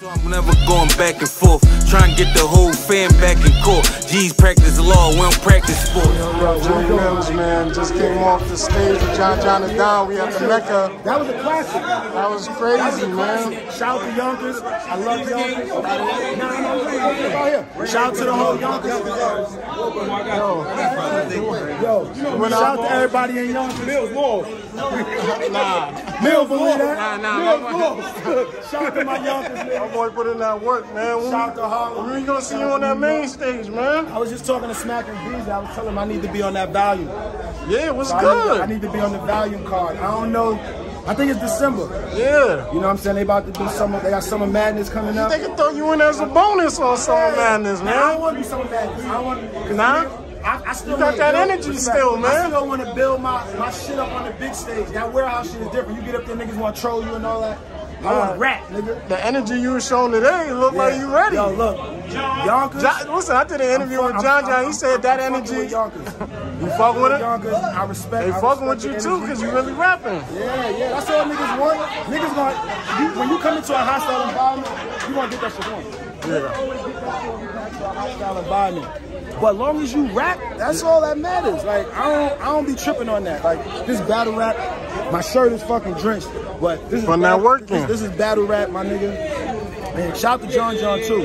So I'm never going back and forth, trying to get the whole fam back in court. G's practice the law, we don't practice sport. Yo, Jae Millz, man, just came off the stage with John John Da Don. We at the Mecca. That was a classic. That was crazy, man. Shout out to Yonkers. I love Yonkers. Shout out to the whole Yonkers. Yo, yo, shout out to everybody in Yonkers. Mills Wolf. Nah, Mills, believe that? Nah, nah, Mills nah. Wolf. Shout out to my Yonkers, my man. boy put in that work, man. Shout out to Harlem. we, when we gonna see you on that main stage, man? I was just talking to Smack and Beasley. I was telling him I need to be on that volume. Yeah, what's So I, need to, I need to be on the volume card. I don't know. I think it's December. Yeah. You know what I'm saying? They about to do summer. They got summer madness coming up. They can throw you in as a bonus on Summer Madness, Nah, I don't want to be summer madness. I want. Nah? I, I still You got that build- energy still, I man. still want to build my, my shit up on the big stage. That warehouse shit is different. You get up there, niggas want to troll you and all that. I want to rap, nigga. The energy you was showing today look like you ready. Yo, look, Yonkers. John, listen, I did an interview with I'm- John I'm- John. He I'm- said that I'm energy. with Yonkers. You fucking with it? Yonkers, I respect. They I fucking with you too, cause you really rapping. Yeah, yeah, that's all niggas want. Niggas want you, when you come into a hostile environment, you gonna get that shit on. Yeah. always get that shit when you a hostile environment. But as long as you rap, that's all that matters. Like I don't, I don't be tripping on that. Like this battle rap, my shirt is fucking drenched, but this is From battle- that working. This, this is battle rap, my nigga. And shout out to John John too.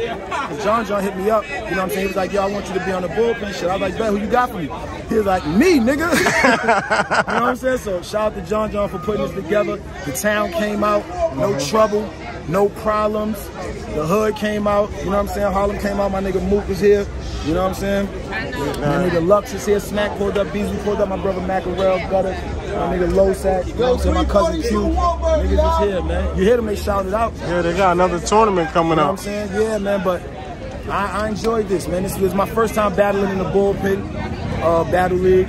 John John hit me up. You know what I'm saying? He was like, yo, I want you to be on the bullpen shit. I was like, bet who you got for me? He was like, me, nigga. you know what I'm saying? So shout out to John John for putting this together. The town came out, no uh-huh. trouble, no problems. The hood came out, you know what I'm saying? Harlem came out, my nigga Mook is here. You know what I'm saying? My nigga Lux is here, Smack pulled up, Beasley pulled up, my brother Mackerel, Gutter, my nigga Losac, you know what My cousin Q. Niggas just here, man. You hear them, they shouted out. Yeah, they got another tournament coming You know what I'm up. saying? Yeah, man, but I, I enjoyed this, man. This was my first time battling in the bullpen uh, battle league.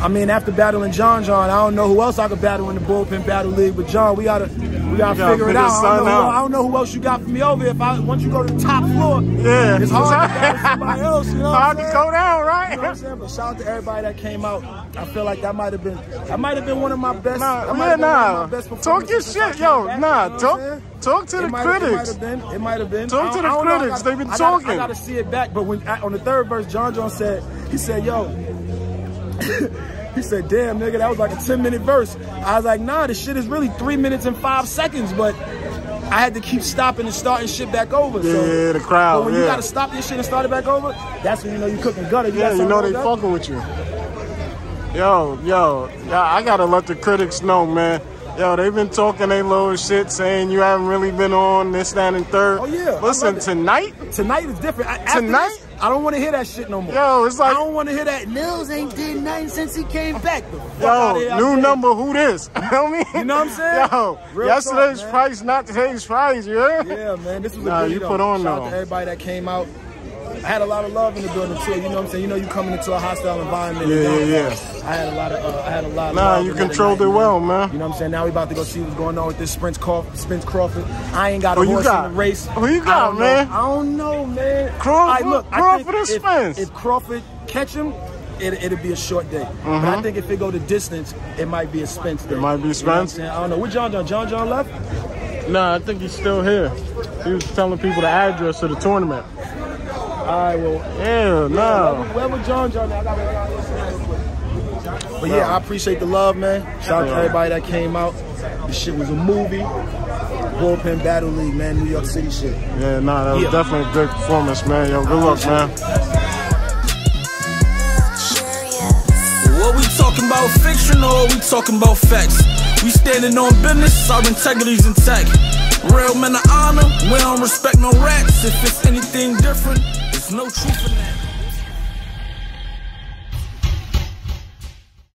I mean, after battling John John, I don't know who else I could battle in the bullpen battle league. But John, we gotta we gotta gotta figure it out. I don't, know who, out. I don't know who else you got for me over here. If I once you go to the top floor, Yeah. it's hard to battle somebody else. You know Hard to go down, You know what I'm right? saying? But shout out to everybody that came out. I feel like that might have been that might have been one of my best. Nah, yeah, nah. best Talk your shit, yo. back, Nah, you know talk- talk to the It might- critics. It might have been. It might have been. Talk to the I. I critics. gotta- They've been I gotta- talking. I gotta see it back. But when on the third verse, John John said, he said, "Yo." He said, damn, nigga, that was like a 10 minute verse. I was like, nah, this shit is really three minutes and five seconds, but I had to keep stopping and starting shit back over. So, Yeah, the crowd, But when yeah. you gotta stop this shit and start it back over, that's when you know you're cooking gutter. Yeah, got you know they fucking with you. Yo, yo, I gotta let the critics know, man. Yo, they've been talking they little shit, saying you haven't really been on this, that, and third. Oh, yeah, Listen, tonight, Tonight is different. I, Tonight? this, I don't want to hear that shit no more. yo, it's like I don't want to hear that. Nils ain't did nothing since he came back. Here, yo, new did. number, who this? you know mean? You know what I'm saying? Yo, Real yesterday's talk, price, not today's price, heard? Yeah, man, this was a good you put on, though. everybody that came out. I had a lot of love in the building too. You know what I'm saying? You know, you coming into a hostile environment. Yeah, yeah, yeah. I had a lot of, uh, I had a lot. Of Nah, love you controlled night, it well, man. You know what I'm saying? Now we about to go see what's going on with this Spence Crawford. Spence Crawford. I ain't got a Who horse got? in the race. Who you got, don't man? Know. I don't know, man. Crawford- I, look, I Crawford think or Spence? If Crawford catch him. It, it'll be a short day, but Mm-hmm. I think if it go the distance, it might be a Spence day. might be You know I'm Spence? I don't know. Where John John? John John left. Nah, I think he's still here. He was telling people the address of the tournament. All right, well, Yeah, nah. Where was John John? I got But yeah, I appreciate the love, man. Shout out to everybody that came out. This shit was a movie. Bullpen Battle League, man. New York City shit. Yeah, nah, that was Yeah. definitely a good performance, man. Yo, good luck, man. What we talking about fiction or we talking about facts? We standing on business, our integrity's intact. Real men of honor, we don't respect no rats. If it's anything different, no truth in that.